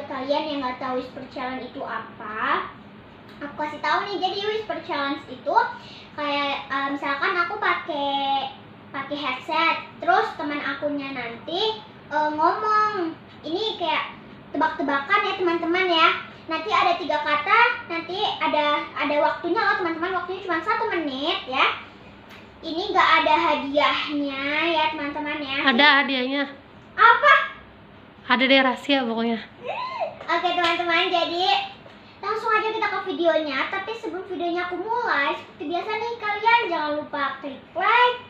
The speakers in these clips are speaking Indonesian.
buat kalian yang nggak tahu whisper challenge itu apa, aku kasih tahu nih. Jadi whisper challenge itu kayak eh, misalkan aku pakai pakai headset, terus teman akunya nanti eh, ngomong. Ini kayak tebak-tebakan ya teman-teman ya. Nanti ada tiga kata, nanti ada ada waktunya loh teman-teman. Waktunya cuma satu menit ya. Ini nggak ada hadiahnya ya teman-teman ya. Ada hadiahnya. Apa? Ada deh rahasia pokoknya. Oke teman-teman, jadi langsung aja kita ke videonya. Tapi sebelum videonya aku mulai, seperti biasa nih kalian jangan lupa klik like,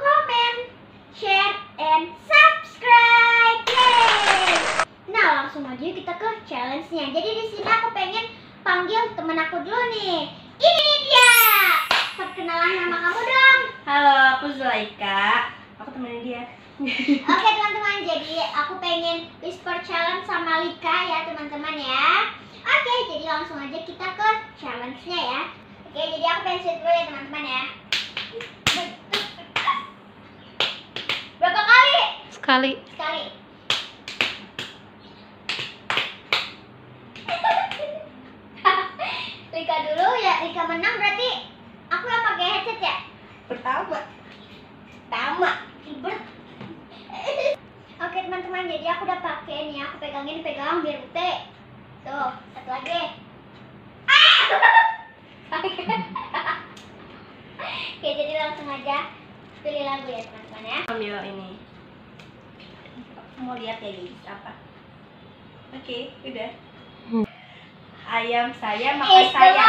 comment, share, and subscribe. Yeay! Nah langsung aja kita ke challenge-nya. Jadi di sini aku pengen panggil temen aku dulu nih. Ini dia. Perkenalan nama kamu dong. Halo, aku Zulaika. Aku temenin dia. Oke teman-teman, jadi aku pengen whisper challenge sama Lika ya teman-teman ya. Oke, jadi langsung aja kita ke challenge-nya ya. Oke, jadi aku pengen sweet dulu ya teman-teman ya. Berapa kali? Sekali. Sekali. Lika dulu ya, Lika menang berarti aku yang pakai headset ya. Pertama. Pertama, ribet. Teman-teman, jadi aku udah pakai nih, aku pegangin pegang biar bete. Tuh, satu lagi. Ah! Oke, jadi langsung aja pilih lagu ya teman-teman ya. Ambil ini. Mau lihat ya guys, apa? Oke, udah. Hmm. Ayam saya makan It's saya.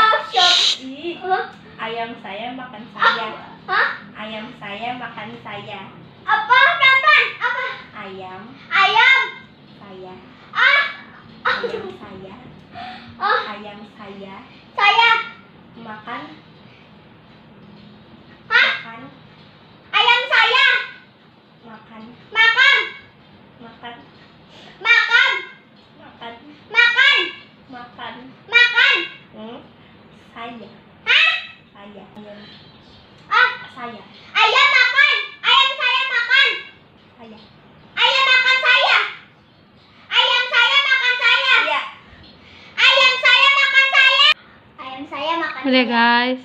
Ih, Hah? Ayam saya makan saya. Hah? Ayam saya makan saya. Apa? Pelan-pelan. Apa? Ayam Ayam. saya. Ah. Ayam saya. Ah, Ayam saya saya. makan Hah? makan Ayam saya. makan Makan. makan Makan. makan Makan. makan Makan. hmm? saya Hah? saya ayam Ah, saya ayam makan. Ayam saya makan. saya Ayam makan saya. Ayam saya makan saya. iya Ayam saya makan saya. Ayam saya makan Udah guys.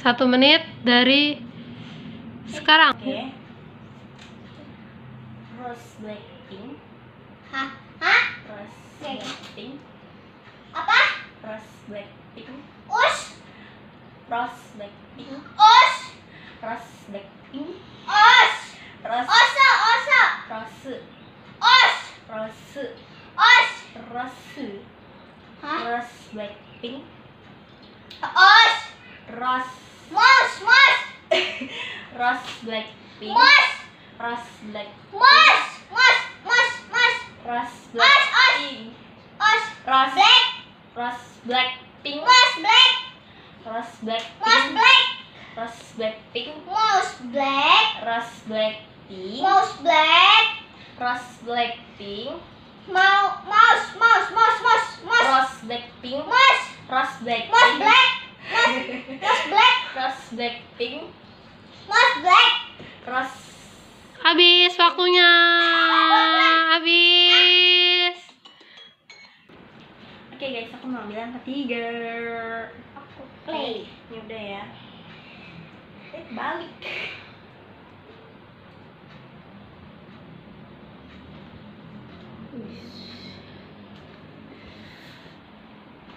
Satu menit dari sekarang. oke rose blackpink Hah? Hah? Rose Oke. blackpink Apa? rose blackpink Us? rose blackpink Us? rose blackpink Os? rose Osa, osa. rose Os? rose Os? rose Hah? rose blackpink Os? rose Mos, mos. rose blackpink Mos. rose black Mos. Mos, mos, mos. rose Os, os. blackpink Os. rose Black. rose blackpink Mos black. rose Mos blackpink black. rose blackpink Mos black. rose blackpink Mos black. rose blackpink Mau mouse, mouse, mouse, mouse, mouse. rose blackpink Mouse. rose Mouse blackpink black. Mouse, mouse black. rose blackpink Mouse black. rose Habis waktunya. Habis. Oke guys, aku mau bilang ketiga. Aku play. Ini udah ya. Eh, balik.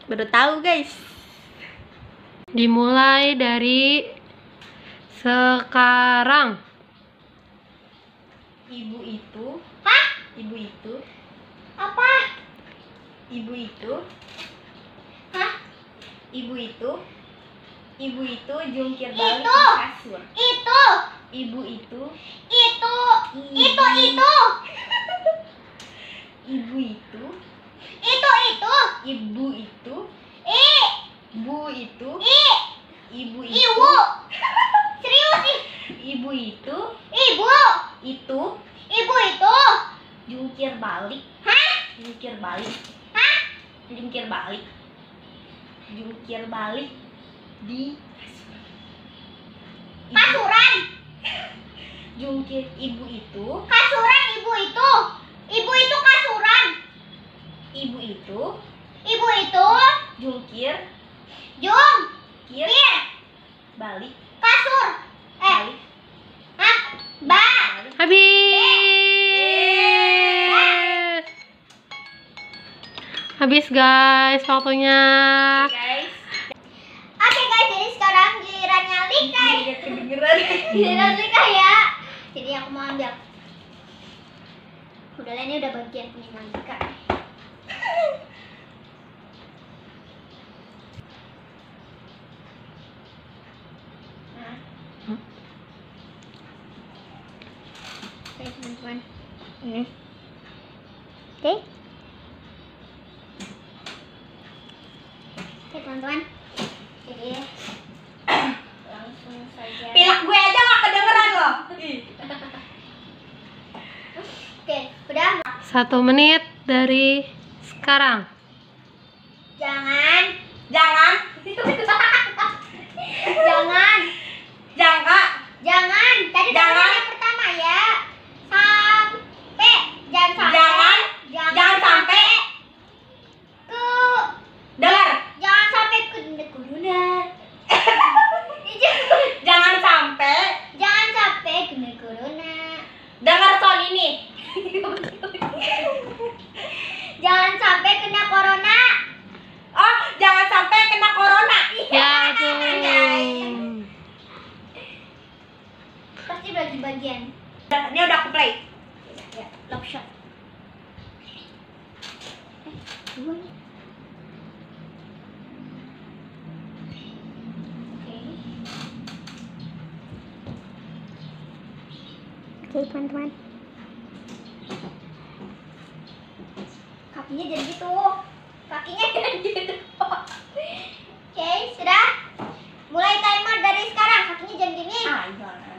Baru tahu guys. Dimulai dari sekarang. Ibu itu, Hah? ibu itu, Apa? Ibu itu, Hah? ibu itu, ibu itu jungkir balik Itu. di kasur. Itu. Ibu itu, Itu. ibu, Itu, itu. ibu itu, Itu, itu. ibu itu, I. bu itu, I. ibu itu, Iwu. Serius ih. ibu itu Ibu, itu ibu itu. jungkir balik Hah? jungkir balik? Jungkir balik jungkir balik di Kasuran. jungkir ibu itu Kasuran ibu itu. Ibu itu kasuran. ibu itu Ibu itu jungkir jung, kir kir, balik kasur. Eh, balik hah? Ba. balik Habis. Habis guys waktunya. guys Oke guys, jadi sekarang gilirannya Lika. Giliran Lika ya. Jadi aku mau ambil. Udah lah, ini udah bagian punya Lika. Nah. Oke teman-teman. Oke. Oke teman-teman. Jadi langsung saja. pilak gue aja gak kedengeran loh Oke, udah. Satu menit dari sekarang. Jangan, jangan jangan, jangan. Tadi Jangan. jangan. yang pertama ya. Sampai, jangan sampai. Jangan. jangan sampai ke, dengar jangan sampai ke kudunan. jangan sampai jangan sampai ke corona. dengar soal ini Jangan sampai kena corona. oh jangan sampai kena corona Ya ampun. Pasti bagi-bagian. ini udah aku play Ya, lock shot. Eh, dua nih. Oke. Oke, teman-teman. Kakinya jadi gitu. Kakinya jadi gitu. Oke, sudah. Mulai timer dari sekarang. Kakinya jangan gini. ah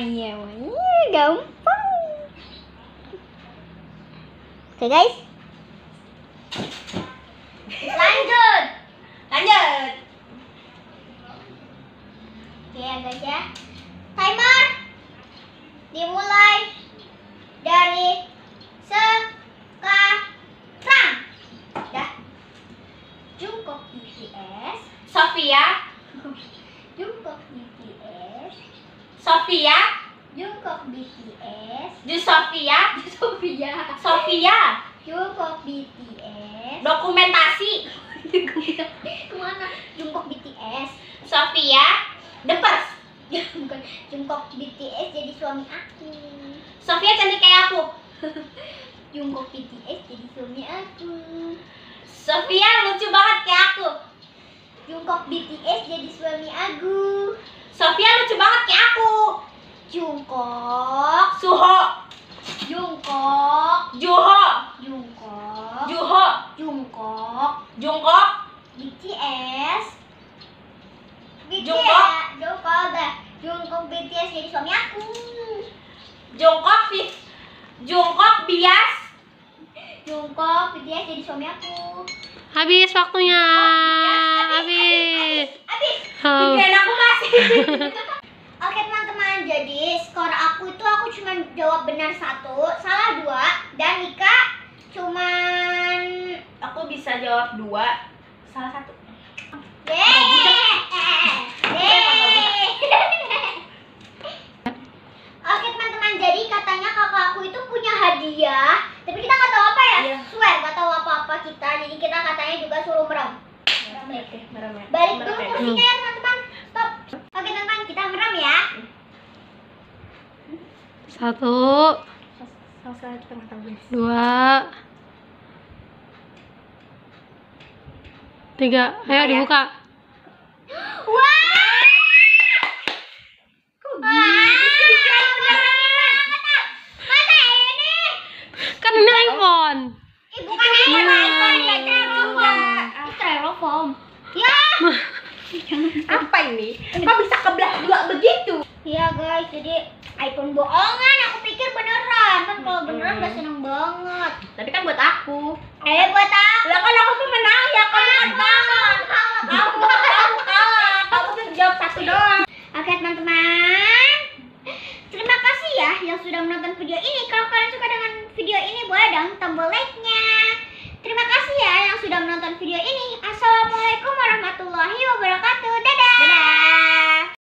Mainnya mainnya gampang. Oke guys. Lanjut. lanjut Oke ya guys ya. Timer dimulai dari sekarang. Dah. Jungkook BTS. Sofia Jungkook BTS. Sofia BTS. Ju Sofia Sofia. Sofia Jungkook BTS. dokumentasi Ke mana? Jungkook BTS. Sofia Depers Bukan Jungkook BTS jadi suami aku. Sofia cantik kayak aku Jungkook BTS jadi suami aku. Sofia lucu banget kayak aku Jungkook BTS jadi suami aku. Sofia lucu banget kayak aku Jungkook, Suho Jungkook, Juho Jungkook, Juho Jungkook, Jungkook BTS. BTS. Dah. Jungkook BTS jadi suami aku. Jungkook Vi- Jungkook bias Jungkook BTS jadi suami aku. Habis waktunya. Habis. Habis. Oh. Pikiran aku masih Oke teman-teman, jadi skor aku itu aku cuma jawab benar satu, salah dua, dan Nika cuman Aku bisa jawab dua Salah satu Yeay! Yeay! Oke teman-teman, jadi katanya kakak aku itu punya hadiah Tapi kita nggak tahu apa ya. Iya. Swear nggak tahu apa-apa kita. Jadi kita katanya juga suruh merem. Merem ya. Balik dulu ya. kursinya ya teman-teman. Stop. Oke teman-teman kita merem ya. Satu, dua, tiga. Ayo ya. dibuka. Masa ini? Kan ini iPhone. Bukan iPhone, Iya. ya styrofoam. Ya. Apa ini? Kok bisa kebelah dua begitu? Iya guys, jadi iPhone bohongan. Aku pikir beneran. Kan kalau beneran udah seneng banget. Tapi kan buat aku. Eh buat